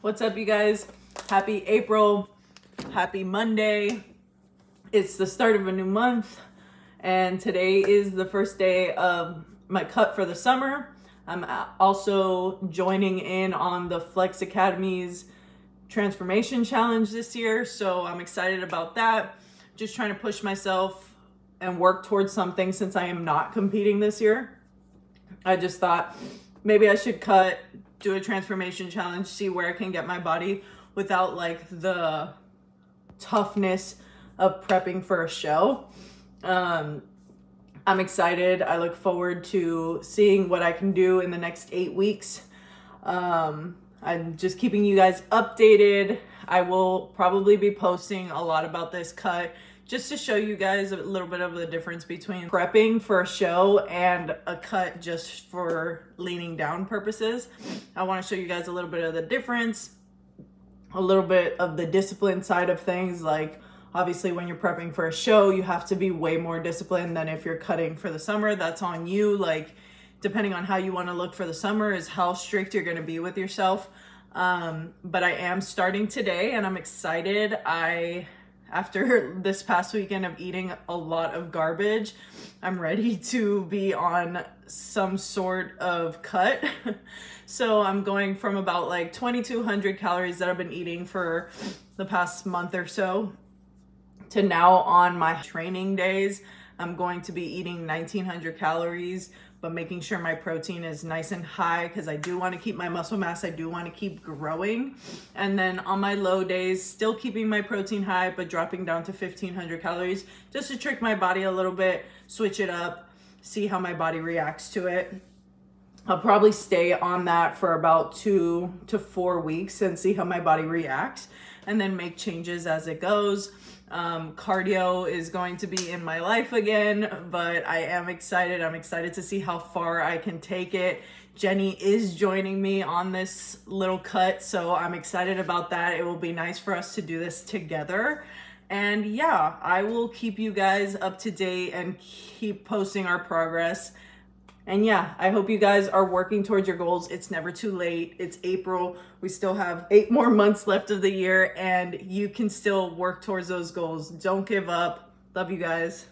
What's up, you guys? Happy April. Happy Monday. It's the start of a new month, and today is the first day of my cut for the summer. I'm also joining in on the Flex Academy's transformation challenge this year, so I'm excited about that. Just trying to push myself and work towards something since I am not competing this year. I just thought maybe I should cut do a transformation challenge, see where I can get my body without like the toughness of prepping for a show. Um, I'm excited. I look forward to seeing what I can do in the next eight weeks. Um, I'm just keeping you guys updated. I will probably be posting a lot about this cut just to show you guys a little bit of the difference between prepping for a show and a cut just for leaning down purposes. I want to show you guys a little bit of the difference, a little bit of the discipline side of things. Like obviously when you're prepping for a show, you have to be way more disciplined than if you're cutting for the summer. That's on you. Like depending on how you want to look for the summer is how strict you're going to be with yourself. Um, but I am starting today and I'm excited. I after this past weekend of eating a lot of garbage, I'm ready to be on some sort of cut. so I'm going from about like 2200 calories that I've been eating for the past month or so to now on my training days, I'm going to be eating 1900 calories but making sure my protein is nice and high because I do want to keep my muscle mass. I do want to keep growing. And then on my low days, still keeping my protein high, but dropping down to 1500 calories just to trick my body a little bit, switch it up, see how my body reacts to it. I'll probably stay on that for about two to four weeks and see how my body reacts and then make changes as it goes. Um, cardio is going to be in my life again, but I am excited. I'm excited to see how far I can take it. Jenny is joining me on this little cut, so I'm excited about that. It will be nice for us to do this together. And yeah, I will keep you guys up to date and keep posting our progress. And yeah, I hope you guys are working towards your goals. It's never too late. It's April. We still have eight more months left of the year and you can still work towards those goals. Don't give up. Love you guys.